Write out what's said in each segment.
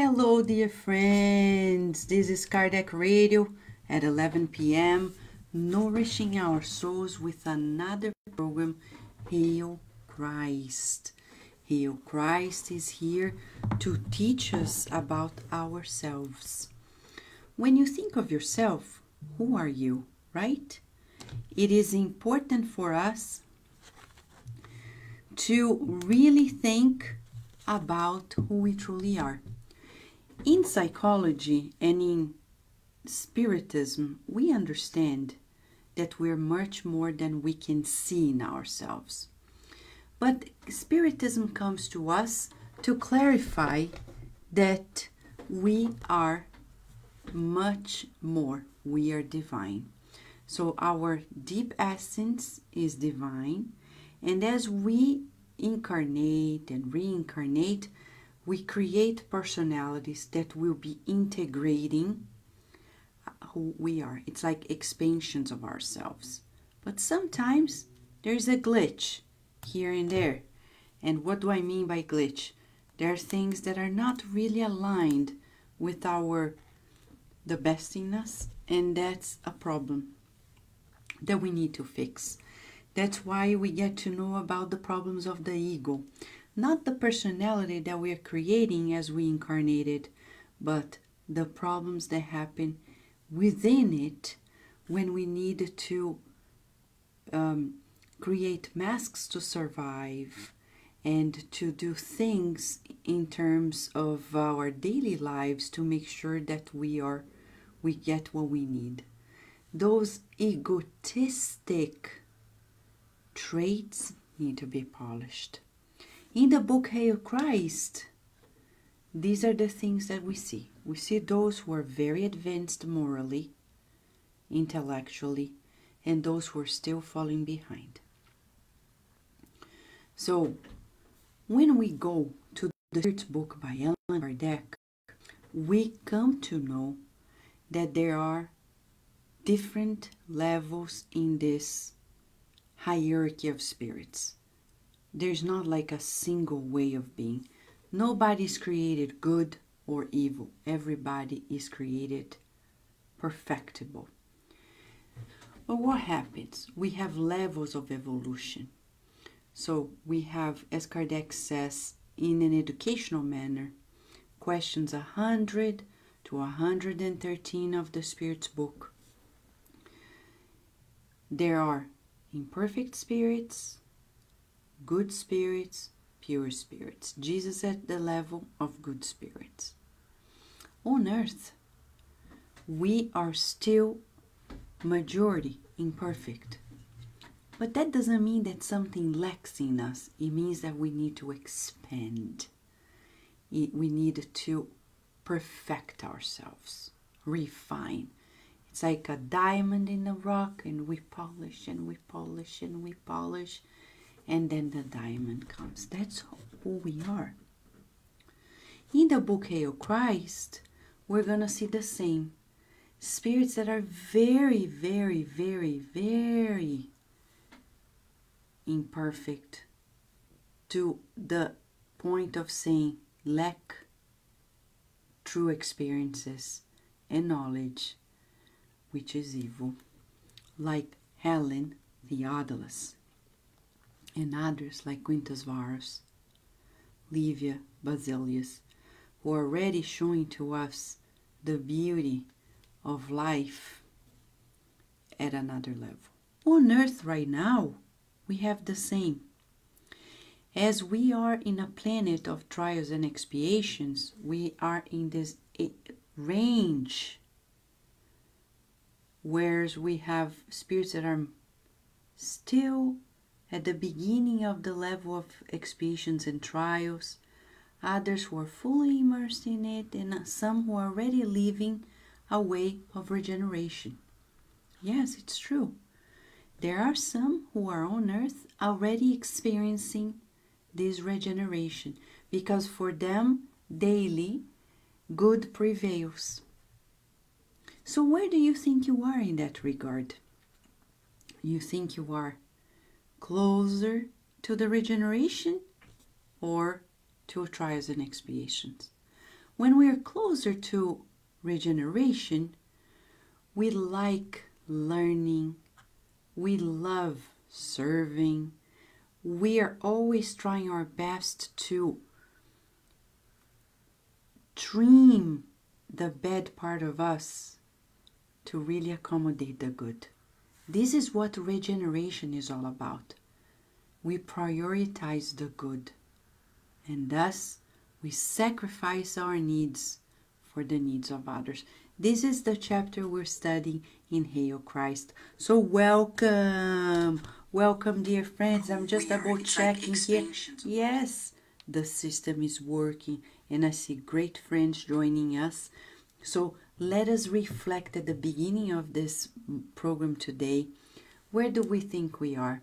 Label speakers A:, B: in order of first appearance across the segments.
A: Hello, dear friends. This is Kardec Radio at 11 p.m., nourishing our souls with another program, Hail Christ. Hail Christ is here to teach us about ourselves. When you think of yourself, who are you, right? It is important for us to really think about who we truly are. In psychology and in spiritism, we understand that we're much more than we can see in ourselves. But spiritism comes to us to clarify that we are much more. We are divine. So our deep essence is divine. And as we incarnate and reincarnate, we create personalities that will be integrating uh, who we are. It's like expansions of ourselves. But sometimes there's a glitch here and there. And what do I mean by glitch? There are things that are not really aligned with our the best in us, and that's a problem that we need to fix. That's why we get to know about the problems of the ego. Not the personality that we are creating as we incarnated, but the problems that happen within it when we need to um, create masks to survive and to do things in terms of our daily lives to make sure that we are we get what we need. Those egotistic traits need to be polished in the book hail christ these are the things that we see we see those who are very advanced morally intellectually and those who are still falling behind so, when we go to the third book by Allan Kardec, we come to know that there are different levels in this hierarchy of spirits. There's not like a single way of being. Nobody's created good or evil. Everybody is created perfectible. But what happens? We have levels of evolution. So we have, as Kardec says, in an educational manner, questions 100 to 113 of the Spirit's book. There are imperfect spirits, good spirits, pure spirits. Jesus at the level of good spirits. On earth, we are still majority imperfect. But that doesn't mean that something lacks in us. It means that we need to expand. We need to perfect ourselves, refine. It's like a diamond in a rock, and we polish and we polish and we polish, and then the diamond comes. That's who we are. In the book Hail Christ, we're going to see the same. Spirits that are very, very, very, very imperfect to the point of saying lack true experiences and knowledge, which is evil, like Helen Theodulus, and others like Quintus Varus, Livia Basilius, who are already showing to us the beauty of life at another level. On earth right now, we have the same. As we are in a planet of trials and expiations, we are in this eh, range whereas we have spirits that are still at the beginning of the level of expiations and trials, others who are fully immersed in it, and some who are already living a way of regeneration. Yes, it's true. There are some who are on earth already experiencing this regeneration because for them daily good prevails. So, where do you think you are in that regard? You think you are closer to the regeneration or to trials and expiations? When we are closer to regeneration, we like learning, we love serving, we are always trying our best to trim the bad part of us to really accommodate the good. This is what regeneration is all about. We prioritize the good, and thus we sacrifice our needs for the needs of others. This is the chapter we're studying in Hail Christ. So, welcome, welcome, dear friends. I'm just double checking here. Yes, the system is working, and I see great friends joining us. So, let us reflect at the beginning of this program today where do we think we are?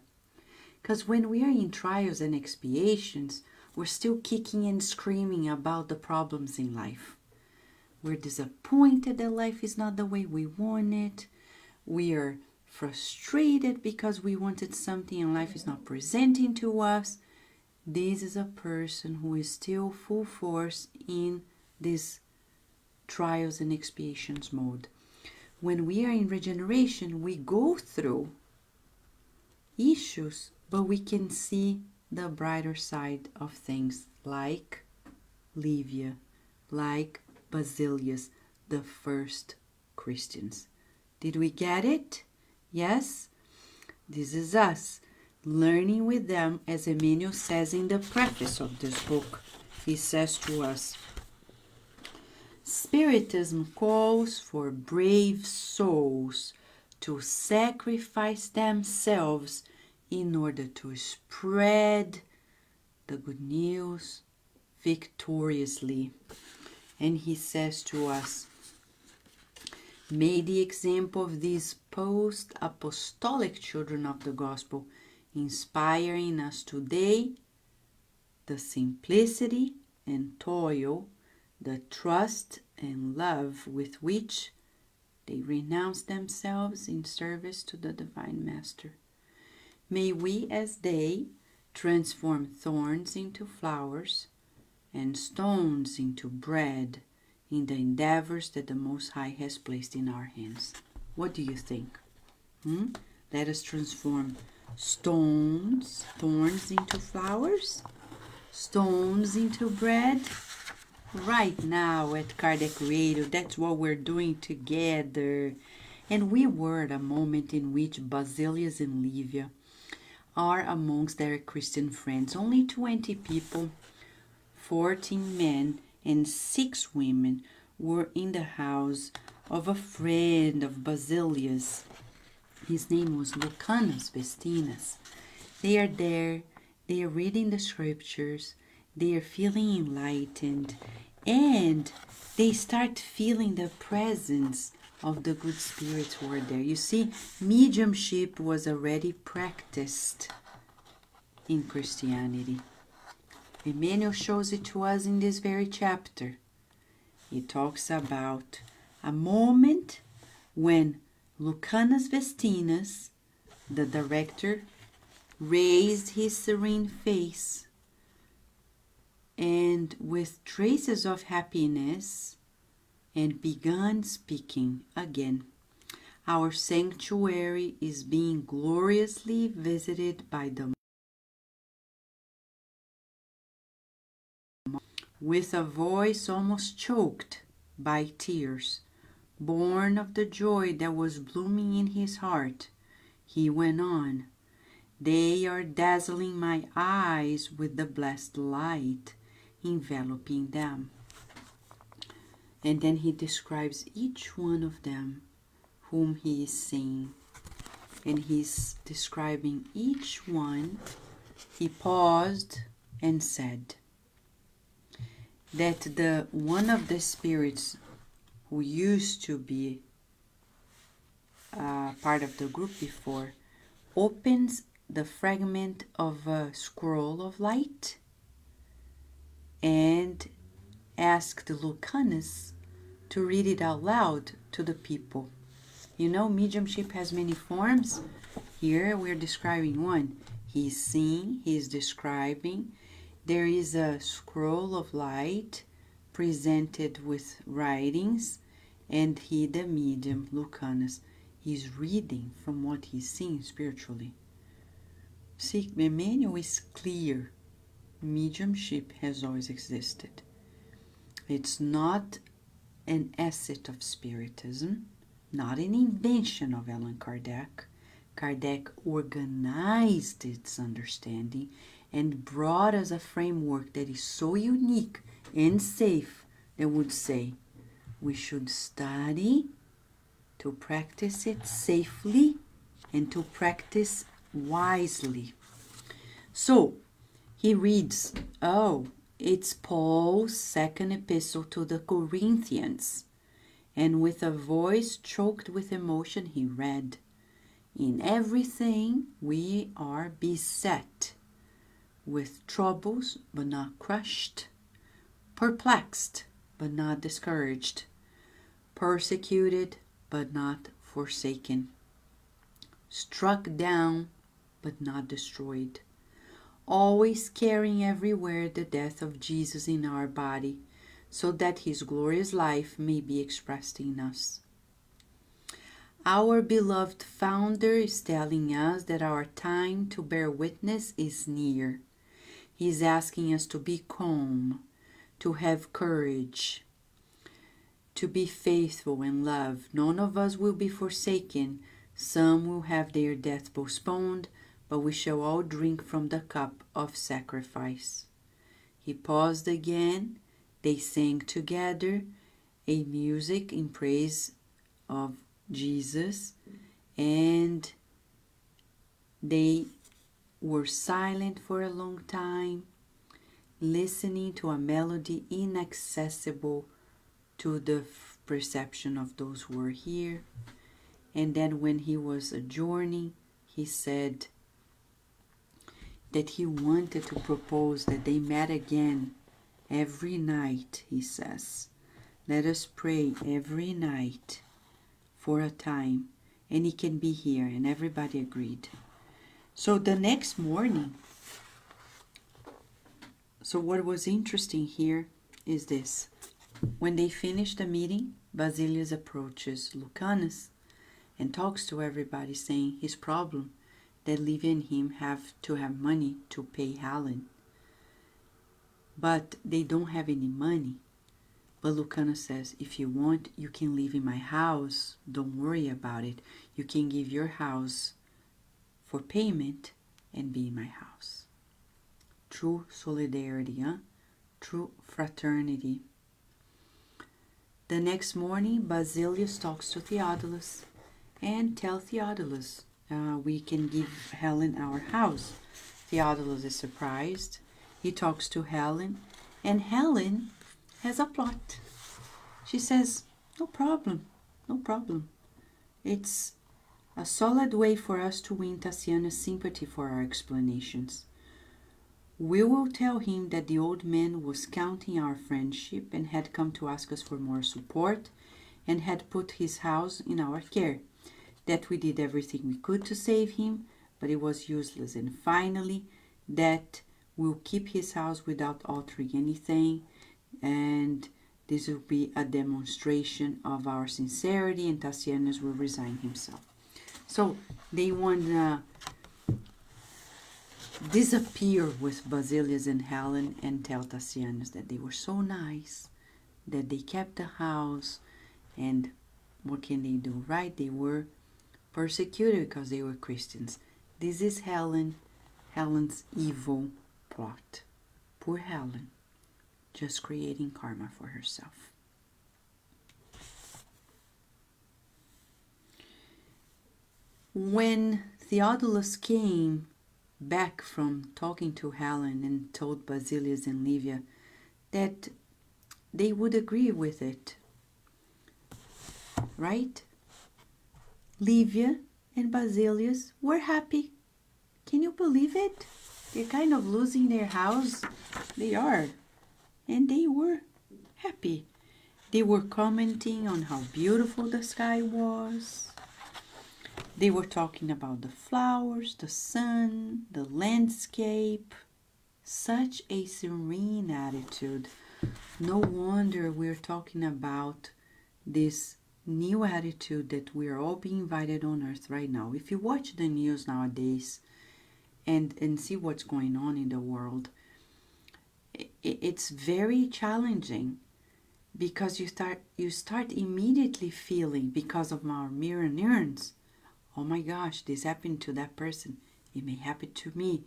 A: Because when we are in trials and expiations, we're still kicking and screaming about the problems in life. We're disappointed that life is not the way we want it. We are frustrated because we wanted something and life is not presenting to us. This is a person who is still full force in this trials and expiations mode. When we are in regeneration, we go through issues, but we can see the brighter side of things, like Livia, like Basilius, the first Christians. Did we get it? Yes? This is us, learning with them, as Emmanuel says in the preface of this book. He says to us, Spiritism calls for brave souls to sacrifice themselves in order to spread the good news victoriously. And he says to us, May the example of these post apostolic children of the gospel inspire in us today the simplicity and toil, the trust and love with which they renounce themselves in service to the Divine Master. May we, as they, transform thorns into flowers and stones into bread in the endeavors that the Most High has placed in our hands. What do you think? Hmm? Let us transform stones, thorns into flowers, stones into bread. Right now at Kardec Radio, that's what we're doing together. And we were at a moment in which Basilius and Livia are amongst their Christian friends. Only 20 people, 14 men, and 6 women were in the house of a friend of Basilius. His name was Lucanus Vestinus. They are there, they are reading the scriptures, they are feeling enlightened, and they start feeling the presence of the good spirits who are there. You see, mediumship was already practiced in Christianity. Emmanuel shows it to us in this very chapter. He talks about a moment when Lucanus Vestinus, the director, raised his serene face and with traces of happiness and began speaking again. Our sanctuary is being gloriously visited by the with a voice almost choked by tears, born of the joy that was blooming in his heart, he went on, They are dazzling my eyes with the blessed light enveloping them. And then he describes each one of them whom he is seeing. And he's describing each one. He paused and said that the one of the spirits who used to be uh, part of the group before opens the fragment of a scroll of light and asked Lucanus to read it out loud to the people. You know, mediumship has many forms. Here we're describing one. He's seeing, he's describing. There is a scroll of light presented with writings, and he, the medium, Lucanus, is reading from what he's seeing spiritually. See, Emmanuel is clear. Mediumship has always existed. It's not an asset of Spiritism, not an invention of Allan Kardec. Kardec organized its understanding and brought us a framework that is so unique and safe that would say we should study to practice it safely and to practice wisely. So he reads, Oh, it's Paul's second epistle to the Corinthians. And with a voice choked with emotion, he read, In everything we are beset with troubles, but not crushed, perplexed, but not discouraged, persecuted, but not forsaken, struck down, but not destroyed, always carrying everywhere the death of Jesus in our body, so that his glorious life may be expressed in us. Our beloved founder is telling us that our time to bear witness is near. He is asking us to be calm, to have courage, to be faithful and love. None of us will be forsaken. Some will have their death postponed, but we shall all drink from the cup of sacrifice. He paused again. They sang together a music in praise of Jesus, and they were silent for a long time, listening to a melody inaccessible to the perception of those who were here. And then, when he was adjourning, he said that he wanted to propose that they met again every night, he says. Let us pray every night for a time, and he can be here. And everybody agreed. So the next morning, so what was interesting here is this. When they finish the meeting, Basilius approaches Lucanus and talks to everybody, saying his problem that Livia and him have to have money to pay Helen. But they don't have any money. But Lucanus says, if you want, you can live in my house. Don't worry about it. You can give your house for payment and be in my house. True solidarity, huh? true fraternity. The next morning, Basilius talks to Theodulus and tells Theodulus uh, we can give Helen our house. Theodulus is surprised. He talks to Helen, and Helen has a plot. She says, No problem, no problem. It's a solid way for us to win Tassiana's sympathy for our explanations. We will tell him that the old man was counting our friendship and had come to ask us for more support and had put his house in our care. That we did everything we could to save him, but it was useless. And finally, that we'll keep his house without altering anything. And this will be a demonstration of our sincerity, and Tassianus will resign himself. So they want to disappear with Basilius and Helen and tell Tassianus that they were so nice, that they kept the house, and what can they do, right? They were persecuted because they were Christians. This is Helen, Helen's evil plot. Poor Helen, just creating karma for herself. When Theodulus came back from talking to Helen and told Basilius and Livia that they would agree with it, right? Livia and Basilius were happy. Can you believe it? They're kind of losing their house. They are. And they were happy. They were commenting on how beautiful the sky was. They were talking about the flowers, the sun, the landscape. Such a serene attitude No wonder we're talking about this new attitude that we're all being invited on earth right now. If you watch the news nowadays and, and see what's going on in the world, it, it's very challenging because you start you start immediately feeling because of our mirror neurons oh my gosh this happened to that person. It may happen to me.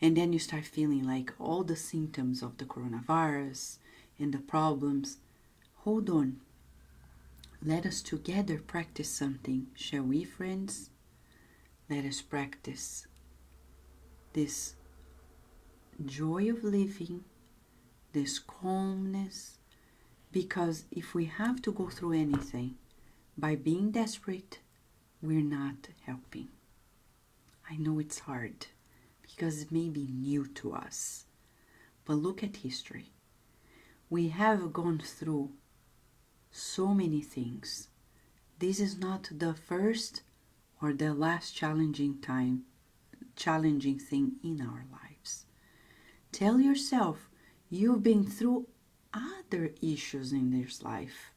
A: And then you start feeling like all the symptoms of the coronavirus and the problems. Hold on let us together practice something shall we friends let us practice this joy of living this calmness because if we have to go through anything by being desperate, we're not helping. I know it's hard because it may be new to us. But look at history. We have gone through so many things. This is not the first or the last challenging time, challenging thing in our lives. Tell yourself you've been through other issues in this life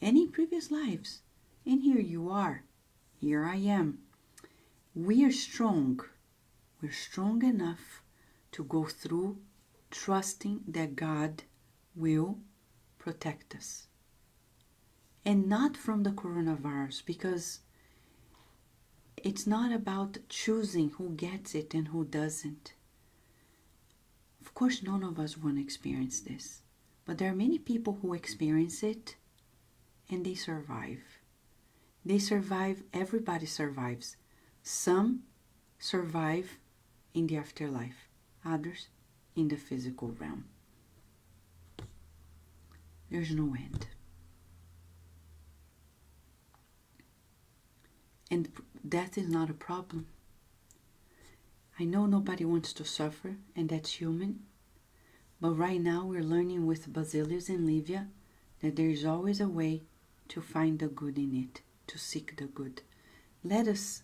A: in previous lives. And here you are. Here I am. We are strong. We're strong enough to go through trusting that God will protect us. And not from the coronavirus because it's not about choosing who gets it and who doesn't. Of course, none of us want to experience this. But there are many people who experience it and they survive. They survive, everybody survives. Some survive in the afterlife, others in the physical realm. There's no end. And death is not a problem. I know nobody wants to suffer, and that's human. But right now we're learning with Basilius and Livia that there is always a way to find the good in it, to seek the good. Let us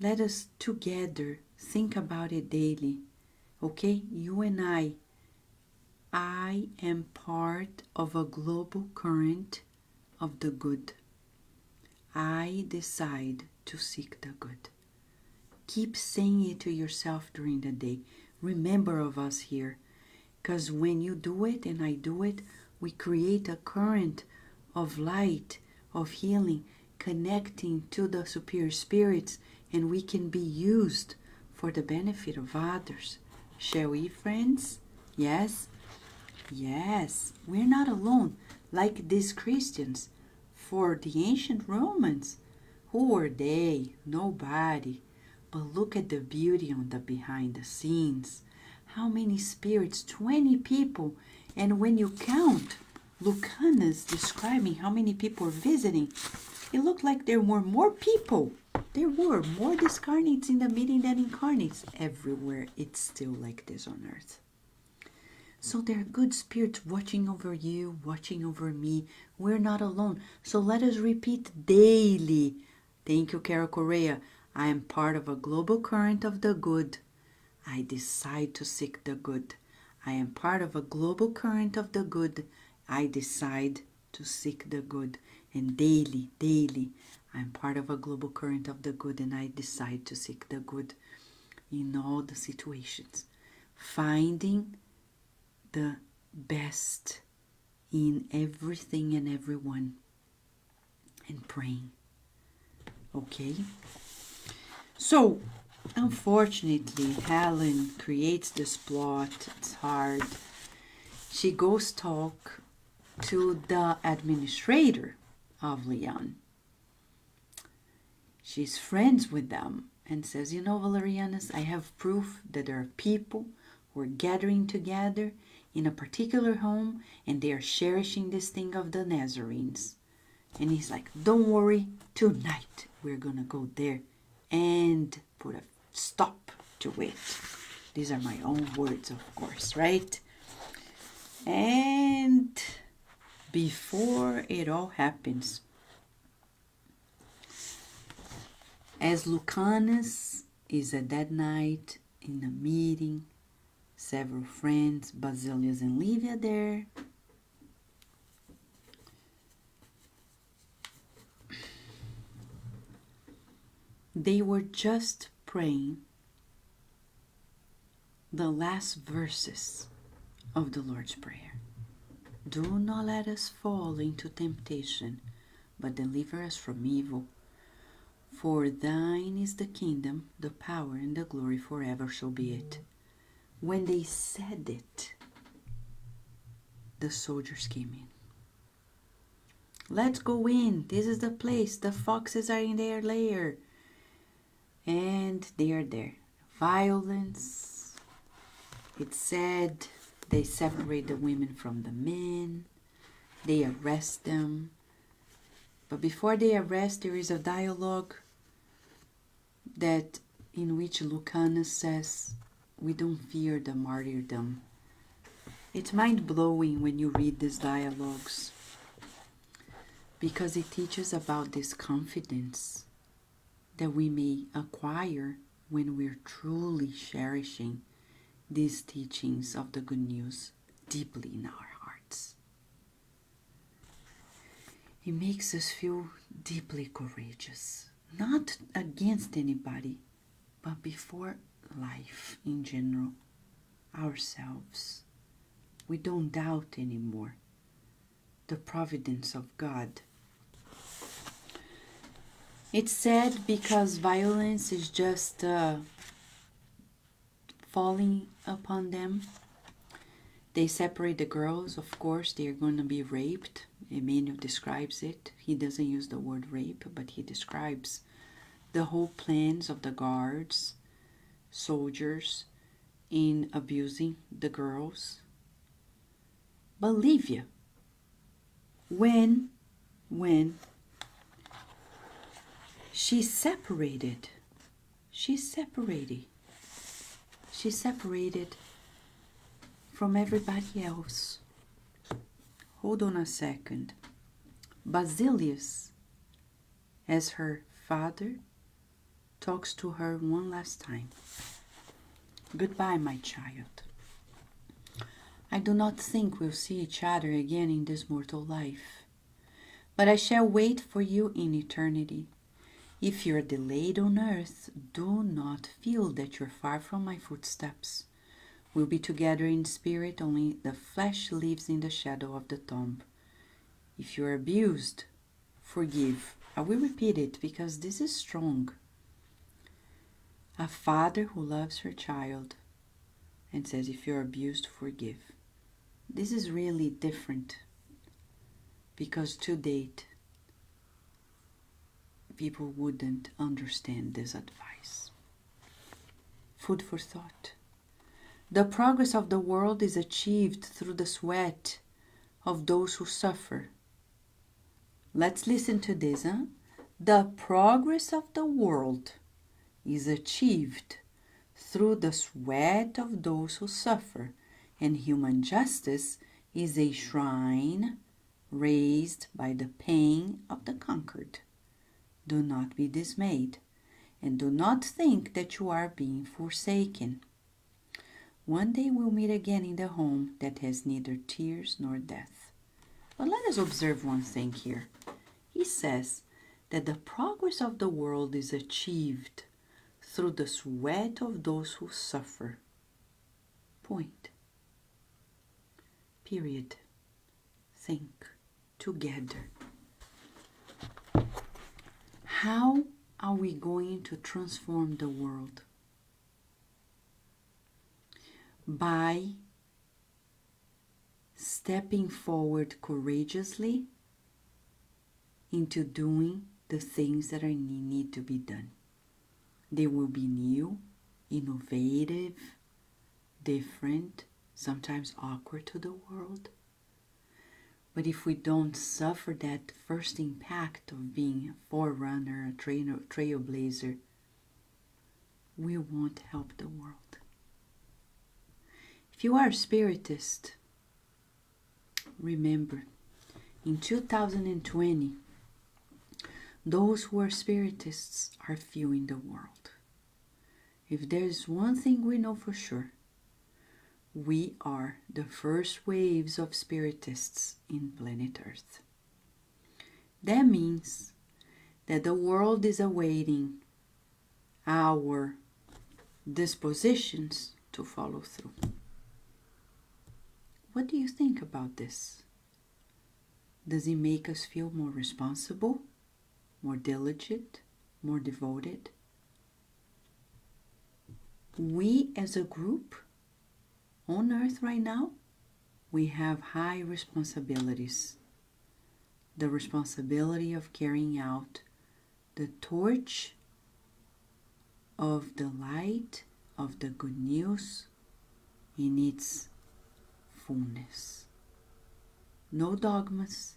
A: let us together think about it daily. Okay? You and I I am part of a global current of the good. I decide to seek the good. Keep saying it to yourself during the day. Remember of us here because when you do it and I do it, we create a current of light, of healing, connecting to the superior spirits, and we can be used for the benefit of others. Shall we, friends? Yes? Yes, we're not alone like these Christians. For the ancient Romans, who were they? Nobody. But look at the beauty on the behind the scenes how many spirits? 20 people. And when you count Lucanus describing how many people are visiting, it looked like there were more people. There were more discarnates in the meeting than incarnates. Everywhere it's still like this on earth. So there are good spirits watching over you, watching over me. We're not alone. So let us repeat daily. Thank you, Carol Correa. I am part of a global current of the good I decide to seek the good. I am part of a global current of the good. I decide to seek the good. And daily, daily, I'm part of a global current of the good and I decide to seek the good in all the situations. Finding the best in everything and everyone and praying. Okay? So, Unfortunately, Helen creates this plot. It's hard. She goes talk to the administrator of Lyon. She's friends with them and says, You know, Valerianus, I have proof that there are people who are gathering together in a particular home and they are cherishing this thing of the Nazarenes. And he's like, Don't worry, tonight we're gonna go there and put a stop to it. These are my own words, of course, right? And before it all happens, as Lucanus is at that night in a meeting, several friends, Basilius and Livia there. They were just praying the last verses of the Lord's Prayer. Do not let us fall into temptation, but deliver us from evil. For thine is the kingdom, the power, and the glory forever shall be it. When they said it, the soldiers came in. Let's go in. This is the place. The foxes are in their lair. And they are there. Violence. It said they separate the women from the men. They arrest them. But before they arrest, there is a dialogue that in which Lucanus says, "We don't fear the martyrdom." It's mind blowing when you read these dialogues because it teaches about this confidence that we may acquire when we're truly cherishing these teachings of the good news deeply in our hearts. It makes us feel deeply courageous, not against anybody, but before life in general, ourselves. We don't doubt anymore the providence of God. It's sad because violence is just uh, falling upon them. They separate the girls, of course, they are going to be raped. Emmanuel describes it. He doesn't use the word rape, but he describes the whole plans of the guards, soldiers, in abusing the girls. But Livia, when, when she separated, she separated, she separated from everybody else. Hold on a second. Basilius, as her father, talks to her one last time. Goodbye, my child. I do not think we'll see each other again in this mortal life, but I shall wait for you in eternity. If you are delayed on earth, do not feel that you're far from my footsteps. We'll be together in spirit, only the flesh lives in the shadow of the tomb. If you are abused, forgive. I will repeat it because this is strong. A father who loves her child and says, If you're abused, forgive. This is really different because to date, people wouldn't understand this advice. Food for thought. The progress of the world is achieved through the sweat of those who suffer. Let's listen to this. Huh? The progress of the world is achieved through the sweat of those who suffer and human justice is a shrine raised by the pain of the conquered. Do not be dismayed, and do not think that you are being forsaken. One day we'll meet again in the home that has neither tears nor death. But let us observe one thing here. He says that the progress of the world is achieved through the sweat of those who suffer. Point period. Think together. How are we going to transform the world? By stepping forward courageously into doing the things that are need to be done. They will be new, innovative, different, sometimes awkward to the world. But if we don't suffer that first impact of being a forerunner, a trainer, trailblazer, we won't help the world. If you are a spiritist, remember in 2020, those who are spiritists are few in the world. If there's one thing we know for sure, we are the first waves of spiritists in planet Earth. That means that the world is awaiting our dispositions to follow through. What do you think about this? Does it make us feel more responsible, more diligent, more devoted? We as a group on earth right now, we have high responsibilities. The responsibility of carrying out the torch of the light of the good news in its fullness. No dogmas,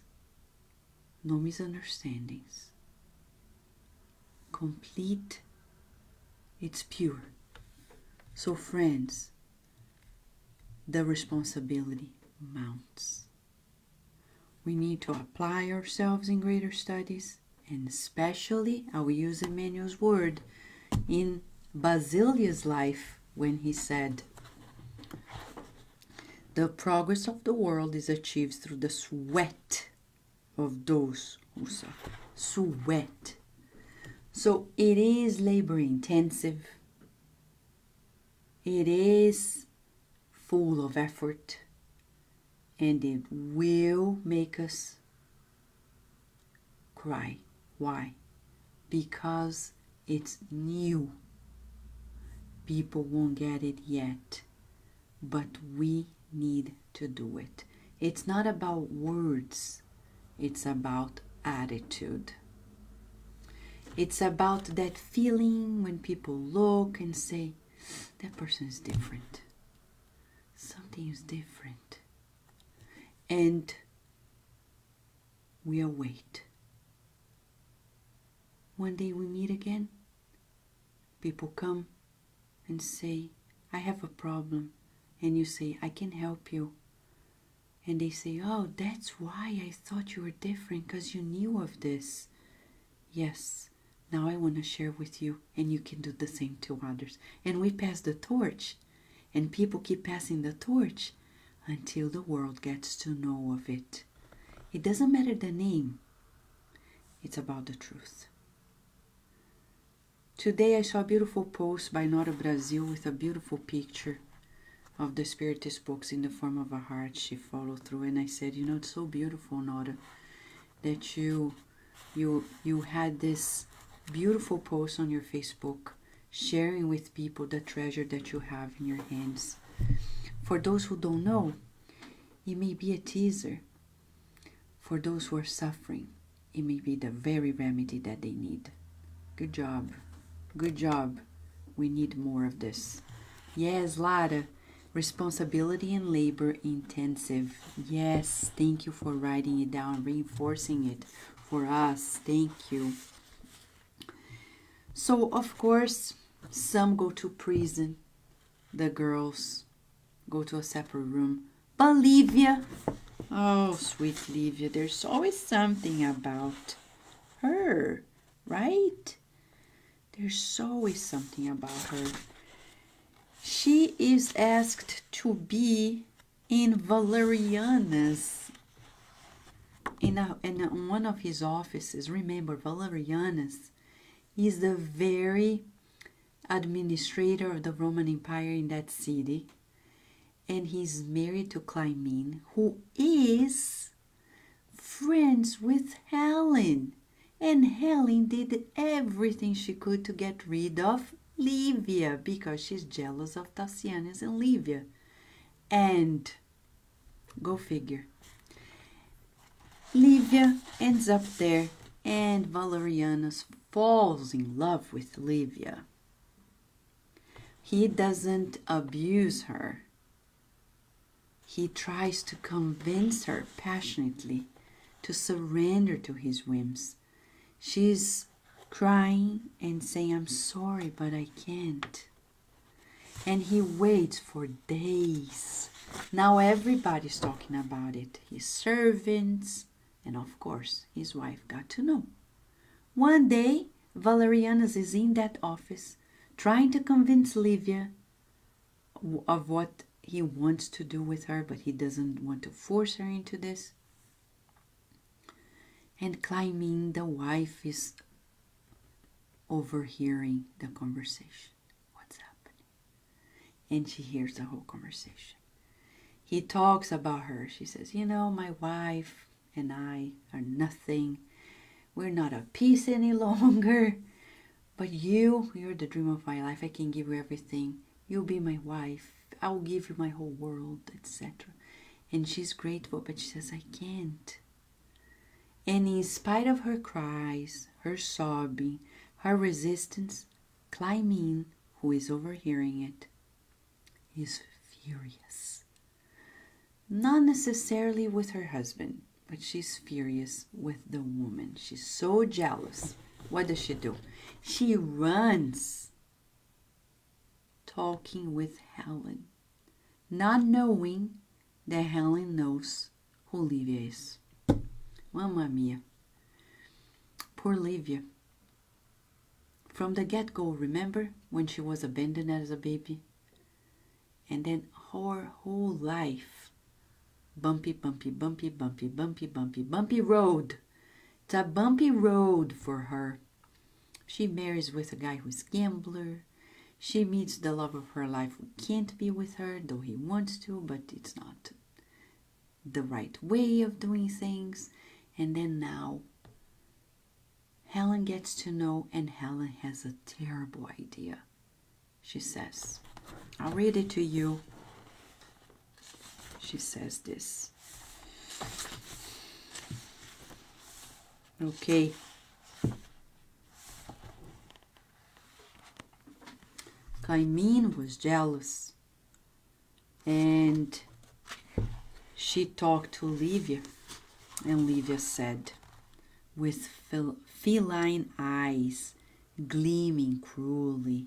A: no misunderstandings. Complete, it's pure. So, friends, the responsibility mounts. We need to apply ourselves in greater studies, and especially, I will use Emmanuel's word in Basilius' life when he said, The progress of the world is achieved through the sweat of those who suffer. Sweat. So it is labor intensive. It is full of effort and it will make us cry. Why? Because it's new. People won't get it yet, but we need to do it. It's not about words, it's about attitude. It's about that feeling when people look and say, that person is different something is different. And we await. One day we meet again. People come and say, I have a problem. And you say, I can help you. And they say, Oh, that's why I thought you were different because you knew of this. Yes, now I want to share with you, and you can do the same to others. And we pass the torch and people keep passing the torch until the world gets to know of it. It doesn't matter the name, it's about the truth. Today I saw a beautiful post by Nora Brazil with a beautiful picture of the Spiritist books in the form of a heart she followed through and I said, you know, it's so beautiful, Nora, that you you you had this beautiful post on your Facebook sharing with people the treasure that you have in your hands. For those who don't know, it may be a teaser. For those who are suffering, it may be the very remedy that they need. Good job. Good job. We need more of this. Yes, Lara, responsibility and labor intensive. Yes, thank you for writing it down, reinforcing it for us. Thank you. So, of course, some go to prison. The girls go to a separate room. But Livia, oh, sweet Livia, there's always something about her, right? There's always something about her. She is asked to be in Valerianus' in, a, in one of his offices. Remember, Valerianus is the very administrator of the Roman Empire in that city. And he's married to Clymene, who is friends with Helen. And Helen did everything she could to get rid of Livia because she's jealous of Tassianus and Livia. And go figure. Livia ends up there and Valerianus falls in love with Livia. He doesn't abuse her. He tries to convince her passionately to surrender to his whims. She's crying and saying, I'm sorry, but I can't. And he waits for days. Now everybody's talking about it. His servants, and of course, his wife got to know. One day, Valerianus is in that office trying to convince Livia of what he wants to do with her, but he doesn't want to force her into this. And Clymene, the wife, is overhearing the conversation. What's happening? And she hears the whole conversation. He talks about her. She says, You know, my wife and I are nothing. We're not a piece any longer. But you, you're the dream of my life. I can give you everything. You'll be my wife. I'll give you my whole world, etc. And she's grateful, but she says, I can't. And in spite of her cries, her sobbing, her resistance, Clymene, who is overhearing it, is furious. Not necessarily with her husband, but she's furious with the woman. She's so jealous. What does she do? She runs talking with Helen, not knowing that Helen knows who Livia is. Mamma mia. Poor Livia. From the get go, remember when she was abandoned as a baby? And then her whole life bumpy, bumpy, bumpy, bumpy, bumpy, bumpy, bumpy road. It's a bumpy road for her. She marries with a guy who's gambler. She meets the love of her life who can't be with her, though he wants to, but it's not the right way of doing things. And then now, Helen gets to know, and Helen has a terrible idea. She says, I'll read it to you. She says this. Okay. Clymene was jealous and she talked to Livia and Livia said with fel feline eyes gleaming cruelly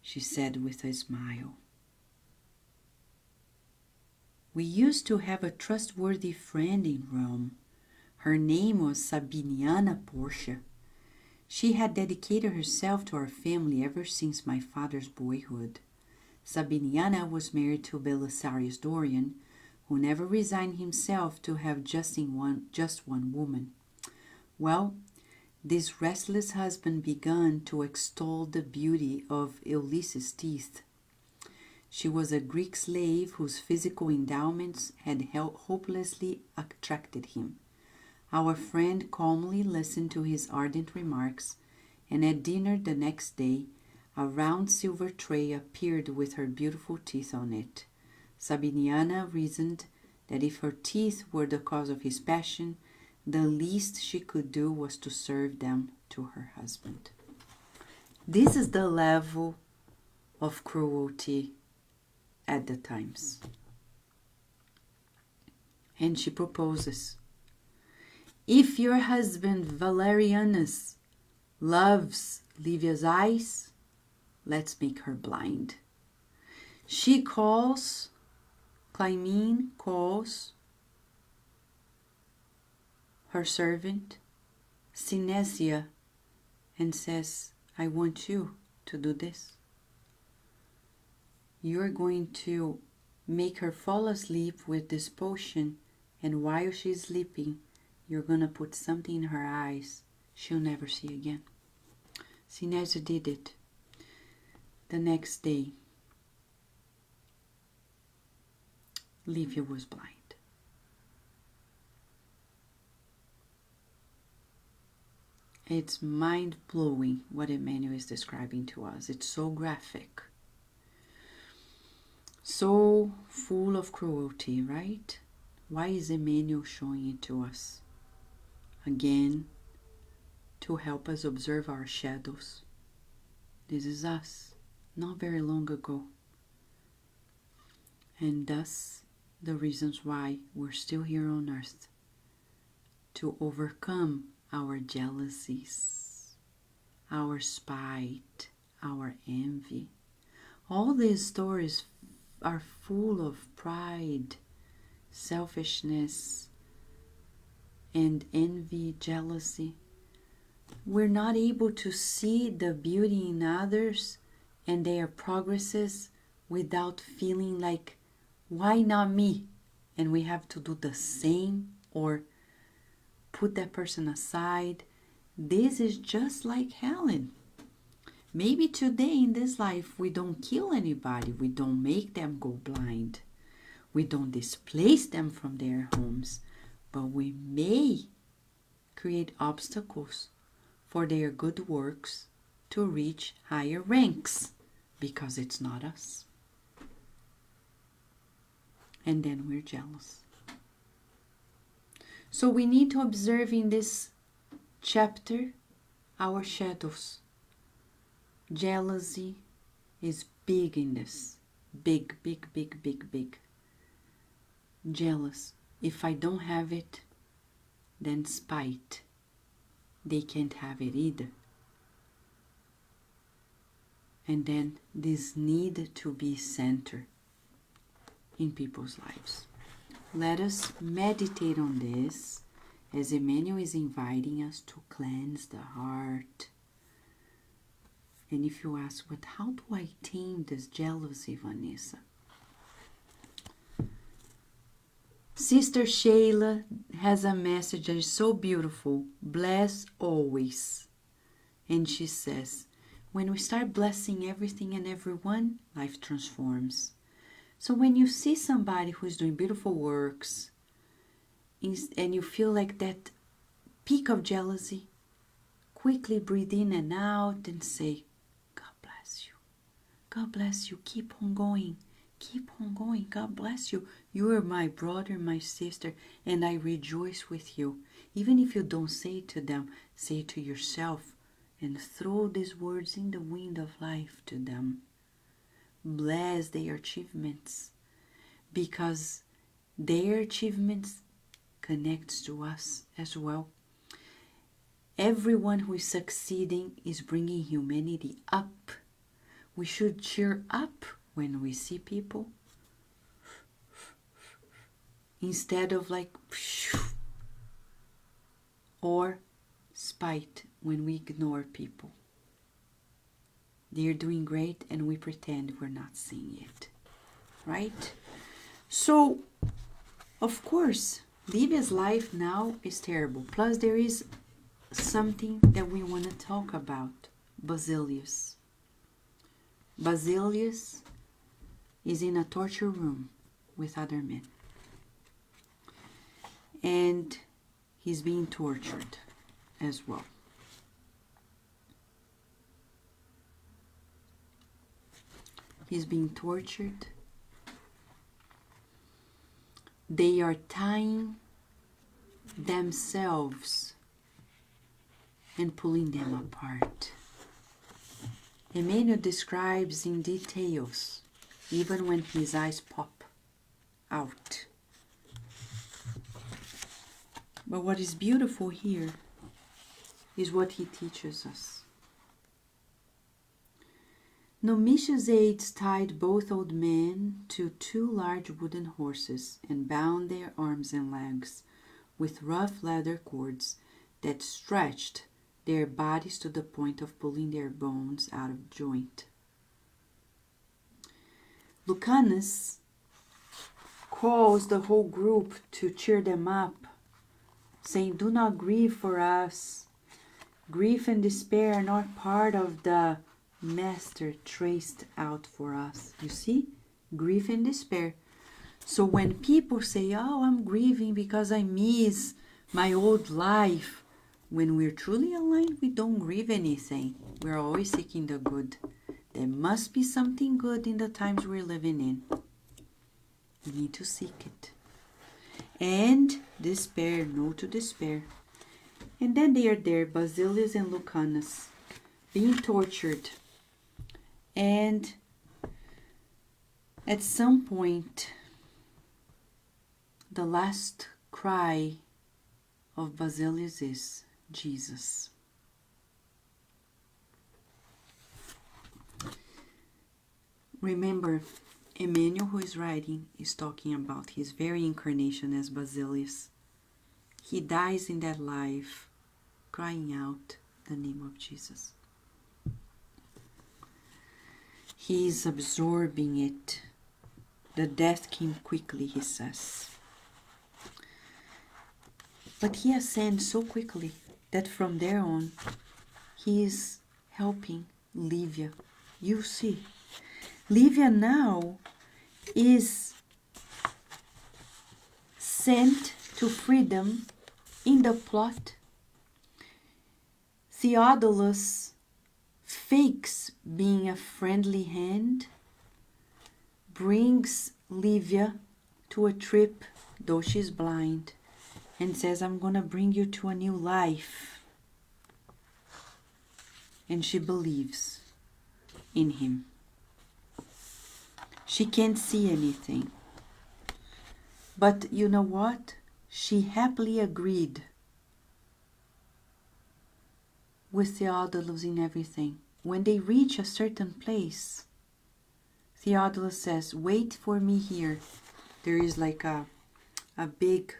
A: she said with a smile we used to have a trustworthy friend in Rome. Her name was Sabiniana Portia. She had dedicated herself to our family ever since my father's boyhood. Sabiniana was married to Belisarius Dorian, who never resigned himself to have just, one, just one woman. Well, this restless husband began to extol the beauty of Ulysses' teeth. She was a Greek slave whose physical endowments had hopelessly attracted him. Our friend calmly listened to his ardent remarks, and at dinner the next day, a round silver tray appeared with her beautiful teeth on it. Sabiniana reasoned that if her teeth were the cause of his passion, the least she could do was to serve them to her husband. This is the level of cruelty at the times. And she proposes if your husband Valerianus loves Livia's eyes, let's make her blind. She calls, Clymene calls her servant, Synesia, and says, I want you to do this. You're going to make her fall asleep with this potion, and while she's sleeping, you're going to put something in her eyes she'll never see again. Synesia did it. The next day, Livia was blind. It's mind blowing what Emmanuel is describing to us. It's so graphic, so full of cruelty, right? Why is Emmanuel showing it to us? again to help us observe our shadows. This is us, not very long ago. And thus, the reasons why we're still here on earth to overcome our jealousies, our spite, our envy. All these stories are full of pride, selfishness, and envy, jealousy. We're not able to see the beauty in others and their progresses without feeling like, why not me? And we have to do the same or put that person aside. This is just like Helen. Maybe today in this life we don't kill anybody, we don't make them go blind, we don't displace them from their homes, but we may create obstacles for their good works to reach higher ranks because it's not us. And then we're jealous. So we need to observe in this chapter our shadows. Jealousy is big in this. Big, big, big, big, big. Jealous. If I don't have it, then spite. They can't have it either. And then this need to be center in people's lives. Let us meditate on this as Emmanuel is inviting us to cleanse the heart. And if you ask, but how do I tame this jealousy, Vanessa? Sister Shayla has a message that is so beautiful bless always. And she says, when we start blessing everything and everyone, life transforms. So when you see somebody who is doing beautiful works and you feel like that peak of jealousy, quickly breathe in and out and say. God bless you. Keep on going. Keep on going. God bless you. You are my brother, my sister, and I rejoice with you. Even if you don't say to them, say to yourself and throw these words in the wind of life to them. Bless their achievements because their achievements connects to us as well. Everyone who is succeeding is bringing humanity up. We should cheer up when we see people instead of like or spite when we ignore people. They're doing great and we pretend we're not seeing it, right? So, of course, Livia's life now is terrible. Plus, there is something that we want to talk about Basilius. Basilius is in a torture room with other men. And he's being tortured as well. He's being tortured. They are tying themselves and pulling them apart. Emmanuel describes in details, even when his eyes pop out. But what is beautiful here is what he teaches us. Nomicius' aides tied both old men to two large wooden horses and bound their arms and legs with rough leather cords that stretched their bodies to the point of pulling their bones out of joint. Lucanus calls the whole group to cheer them up, saying, Do not grieve for us. Grief and despair are not part of the master traced out for us. You see? Grief and despair. So when people say, Oh, I'm grieving because I miss my old life, when we're truly aligned, we don't grieve anything. We're always seeking the good. There must be something good in the times we're living in. We need to seek it. And despair, no to despair. And then they are there, Basilius and Lucanus, being tortured. And at some point, the last cry of Basilius is, Jesus. Remember, Emmanuel, who is writing, is talking about his very incarnation as Basilius. He dies in that life, crying out the name of Jesus. He is absorbing it. The death came quickly, he says. But he ascends so quickly that from there on, he is helping Livia. You see, Livia now is sent to freedom in the plot. Theodulus fakes being a friendly hand, brings Livia to a trip, though she's blind, and says, I'm going to bring you to a new life. And she believes in him. She can't see anything. But you know what? She happily agreed with Theodulus in everything. When they reach a certain place, Theodulus says, Wait for me here. There is like a, a big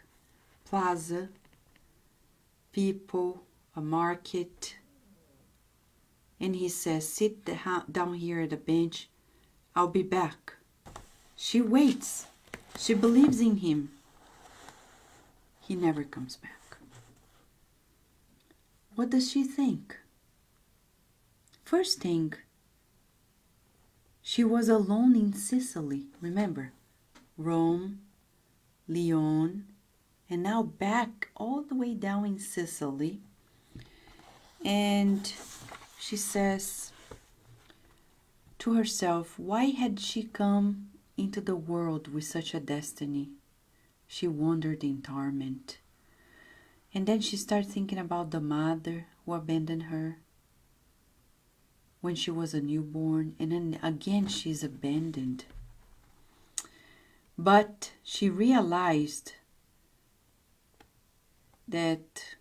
A: plaza, people, a market. And he says, Sit down here at the bench. I'll be back. She waits. She believes in him. He never comes back. What does she think? First thing, she was alone in Sicily, remember? Rome, Lyon, and now back all the way down in Sicily. And she says to herself, why had she come into the world with such a destiny? She wondered in torment. And then she started thinking about the mother who abandoned her when she was a newborn, and then again she's abandoned. But she realized that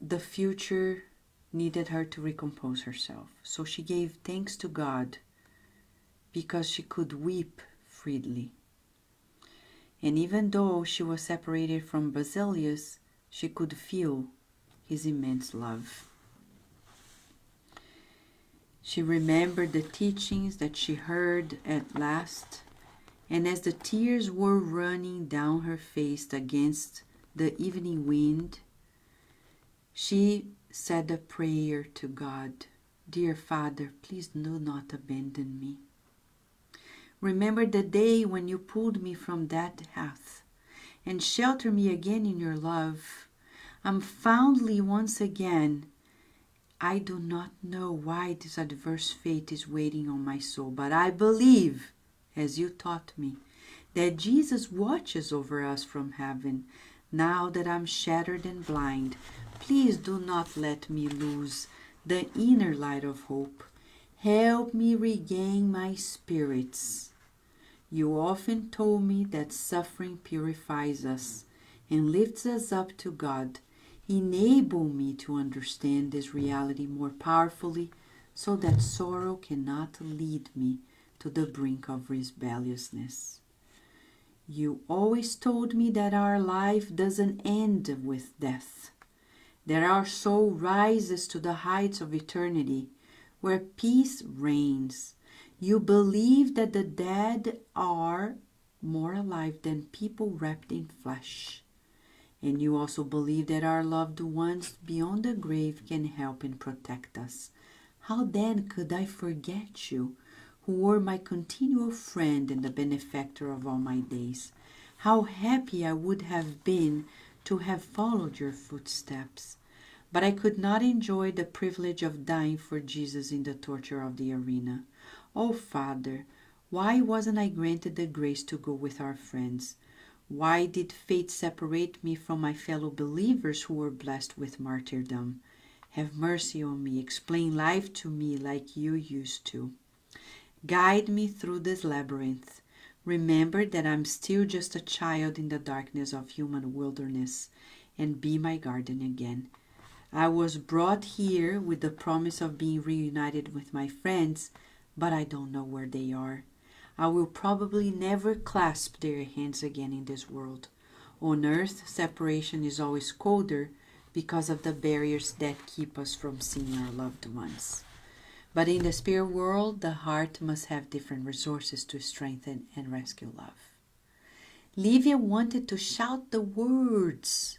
A: the future needed her to recompose herself. So she gave thanks to God because she could weep freely. And even though she was separated from Basilius, she could feel his immense love. She remembered the teachings that she heard at last, and as the tears were running down her face against the evening wind, she said a prayer to God Dear Father, please do not abandon me. Remember the day when you pulled me from that path and shelter me again in your love. I'm fondly once again. I do not know why this adverse fate is waiting on my soul, but I believe, as you taught me, that Jesus watches over us from heaven. Now that I'm shattered and blind, please do not let me lose the inner light of hope. Help me regain my spirits. You often told me that suffering purifies us and lifts us up to God. Enable me to understand this reality more powerfully so that sorrow cannot lead me to the brink of rebelliousness. You always told me that our life doesn't end with death, that our soul rises to the heights of eternity where peace reigns you believe that the dead are more alive than people wrapped in flesh. And you also believe that our loved ones beyond the grave can help and protect us. How then could I forget you, who were my continual friend and the benefactor of all my days? How happy I would have been to have followed your footsteps. But I could not enjoy the privilege of dying for Jesus in the torture of the arena. Oh, Father, why wasn't I granted the grace to go with our friends? Why did fate separate me from my fellow believers who were blessed with martyrdom? Have mercy on me. Explain life to me like you used to. Guide me through this labyrinth. Remember that I'm still just a child in the darkness of human wilderness, and be my guardian again. I was brought here with the promise of being reunited with my friends but I don't know where they are. I will probably never clasp their hands again in this world. On earth, separation is always colder because of the barriers that keep us from seeing our loved ones. But in the spirit world, the heart must have different resources to strengthen and rescue love. Livia wanted to shout the words,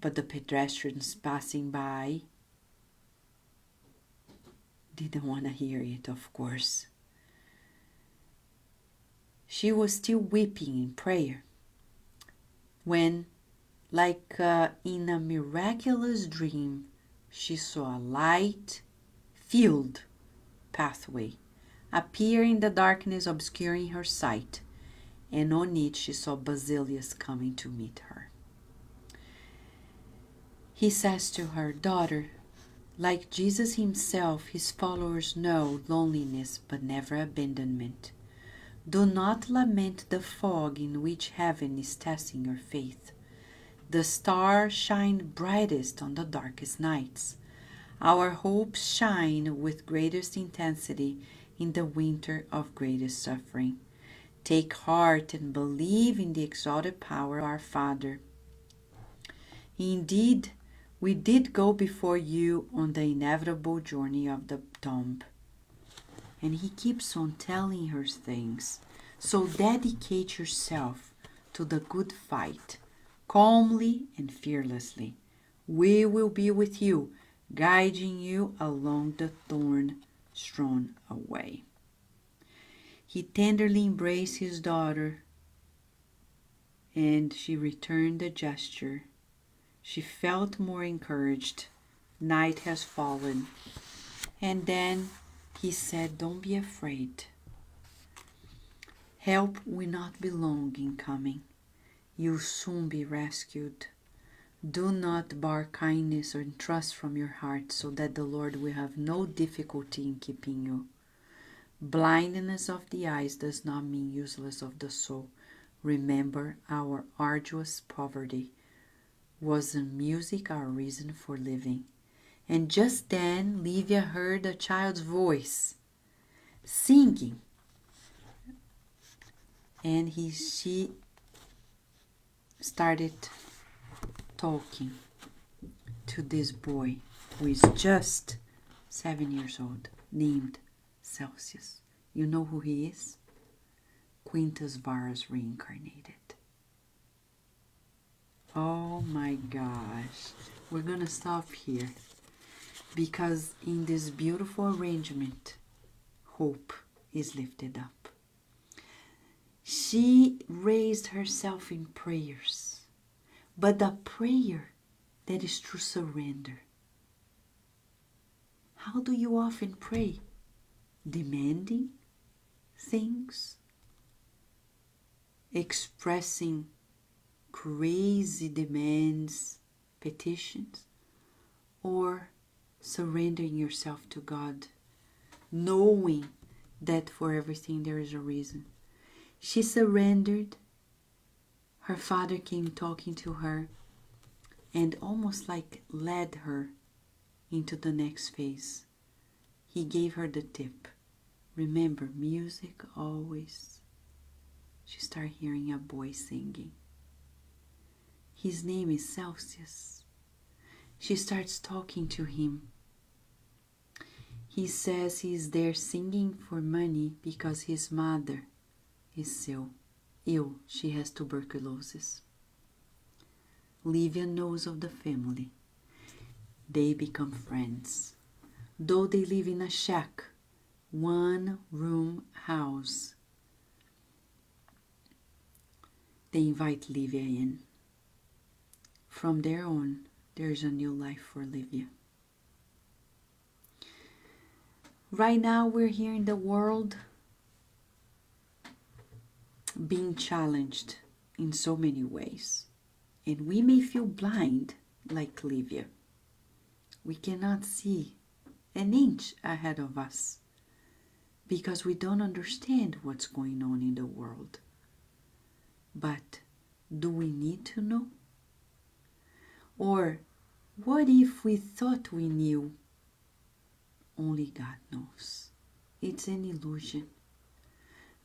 A: but the pedestrians passing by didn't want to hear it, of course. She was still weeping in prayer when, like uh, in a miraculous dream, she saw a light filled pathway appear in the darkness, obscuring her sight, and on it she saw Basilius coming to meet her. He says to her, Daughter, like Jesus himself, his followers know loneliness but never abandonment. Do not lament the fog in which heaven is testing your faith. The stars shine brightest on the darkest nights. Our hopes shine with greatest intensity in the winter of greatest suffering. Take heart and believe in the exalted power of our Father. Indeed, we did go before you on the inevitable journey of the tomb. And he keeps on telling her things. So dedicate yourself to the good fight, calmly and fearlessly. We will be with you, guiding you along the thorn strewn away. He tenderly embraced his daughter, and she returned the gesture she felt more encouraged. Night has fallen. And then he said, Don't be afraid. Help will not be long in coming. You'll soon be rescued. Do not bar kindness or trust from your heart, so that the Lord will have no difficulty in keeping you. Blindness of the eyes does not mean useless of the soul. Remember our arduous poverty wasn't music our reason for living? And just then Livia heard a child's voice singing. And he she started talking to this boy who is just seven years old, named Celsius. You know who he is? Quintus Varus reincarnated. Oh my gosh. We're going to stop here because in this beautiful arrangement, hope is lifted up. She raised herself in prayers, but a prayer that is true surrender. How do you often pray? Demanding things? Expressing crazy demands, petitions, or surrendering yourself to God, knowing that for everything there is a reason. She surrendered. Her father came talking to her and almost like led her into the next phase. He gave her the tip. Remember, music always. She started hearing a boy singing. His name is Celsius. She starts talking to him. He says he's there singing for money because his mother is so ill. She has tuberculosis. Livia knows of the family. They become friends. Though they live in a shack, one room house, they invite Livia in. From there on, there is a new life for Livia. Right now, we're here in the world being challenged in so many ways. And we may feel blind like Livia. We cannot see an inch ahead of us because we don't understand what's going on in the world. But do we need to know? Or what if we thought we knew? Only God knows. It's an illusion.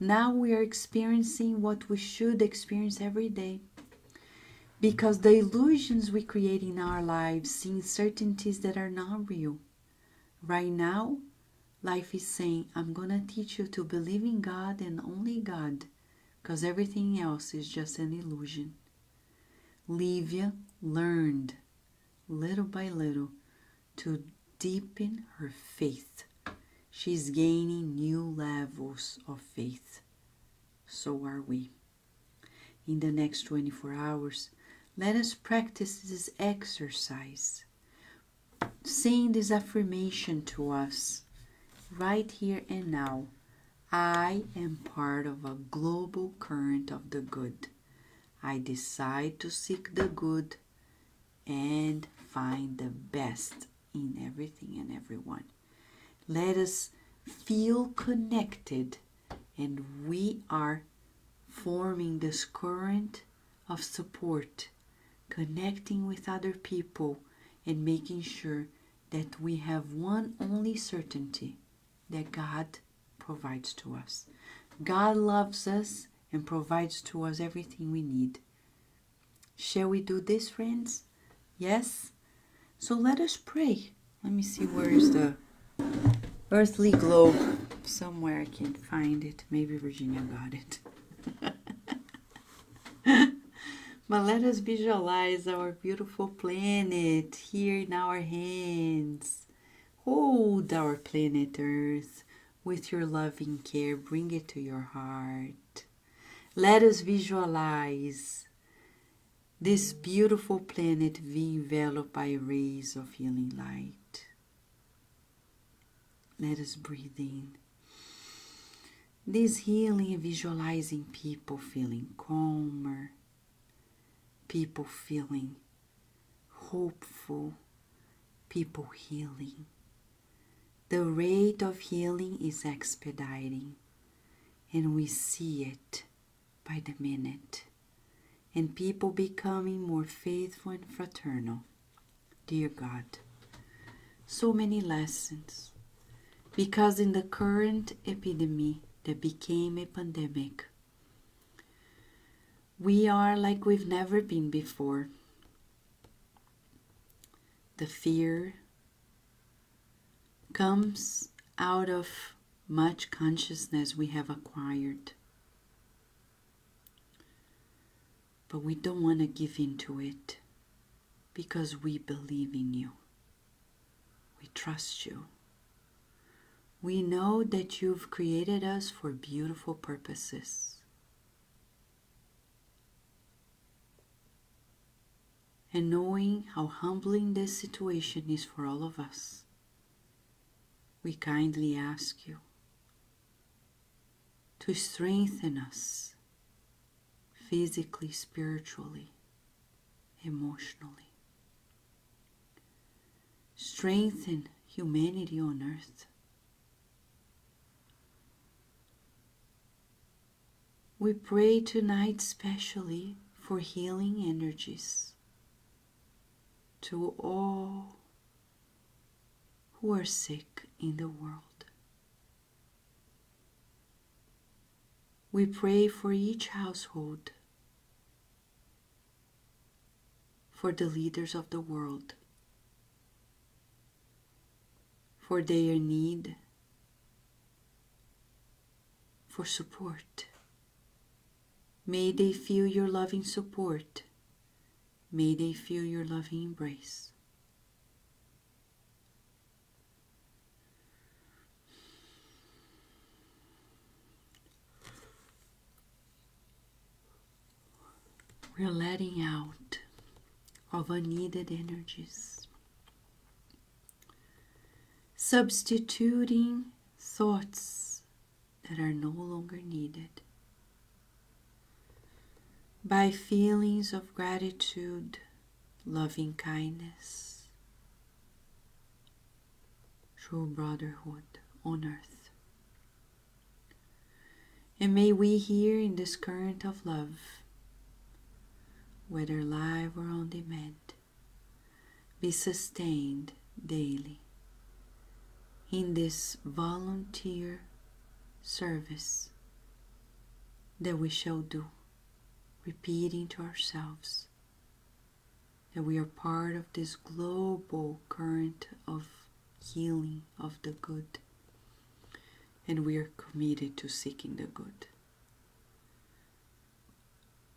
A: Now we are experiencing what we should experience every day. Because the illusions we create in our lives seem certainties that are not real. Right now, life is saying, I'm going to teach you to believe in God and only God, because everything else is just an illusion. Livia learned little by little to deepen her faith. She's gaining new levels of faith. So are we. In the next 24 hours, let us practice this exercise, saying this affirmation to us right here and now. I am part of a global current of the good. I decide to seek the good and find the best in everything and everyone. Let us feel connected, and we are forming this current of support, connecting with other people, and making sure that we have one only certainty that God provides to us. God loves us and provides to us everything we need. Shall we do this, friends? Yes? So let us pray. Let me see where is the earthly globe. Somewhere I can't find it. Maybe Virginia got it. but let us visualize our beautiful planet here in our hands. Hold our planet Earth with your loving care. Bring it to your heart. Let us visualize this beautiful planet being enveloped by rays of healing light. Let us breathe in. This healing visualizing people feeling calmer, people feeling hopeful, people healing. The rate of healing is expediting, and we see it by the minute and people becoming more faithful and fraternal. Dear God, so many lessons. Because in the current epidemic that became a pandemic, we are like we've never been before. The fear comes out of much consciousness we have acquired. But we don't want to give in to it because we believe in you. We trust you. We know that you've created us for beautiful purposes. And knowing how humbling this situation is for all of us, we kindly ask you to strengthen us physically, spiritually, emotionally. Strengthen humanity on earth. We pray tonight specially for healing energies to all who are sick in the world. We pray for each household for the leaders of the world, for their need for support. May they feel your loving support. May they feel your loving embrace. We're letting out of unneeded energies. Substituting thoughts that are no longer needed by feelings of gratitude, loving kindness, true brotherhood on earth. And may we here in this current of love whether live or on demand, be sustained daily in this volunteer service that we shall do, repeating to ourselves that we are part of this global current of healing of the good. And we are committed to seeking the good.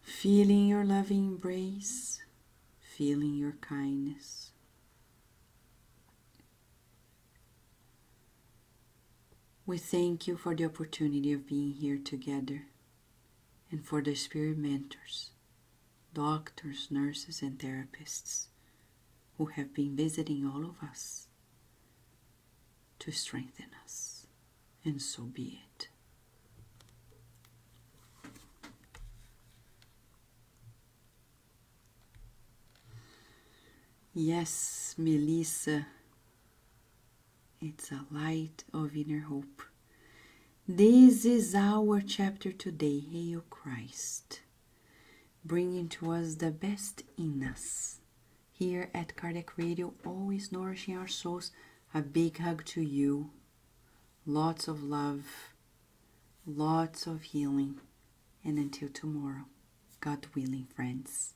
A: Feeling your loving embrace, feeling your kindness. We thank you for the opportunity of being here together and for the spirit mentors, doctors, nurses, and therapists who have been visiting all of us to strengthen us. And so be it. Yes, Melissa, it's a light of inner hope. This is our chapter today, Hail Christ, bringing to us the best in us. Here at Kardec Radio, always nourishing our souls. A big hug to you. Lots of love, lots of healing, and until tomorrow, God willing, friends.